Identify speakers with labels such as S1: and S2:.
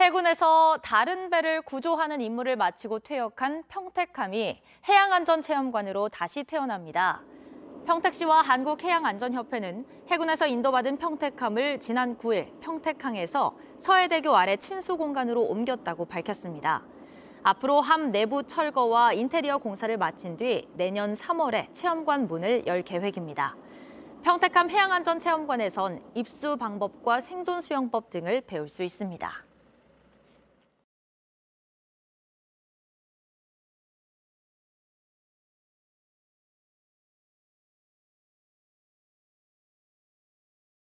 S1: 해군에서 다른 배를 구조하는 임무를 마치고 퇴역한 평택함이 해양안전체험관으로 다시 태어납니다. 평택시와 한국해양안전협회는 해군에서 인도받은 평택함을 지난 9일 평택항에서 서해대교 아래 친수 공간으로 옮겼다고 밝혔습니다. 앞으로 함 내부 철거와 인테리어 공사를 마친 뒤 내년 3월에 체험관 문을 열 계획입니다. 평택함 해양안전체험관에선 입수 방법과 생존 수영법 등을 배울 수 있습니다.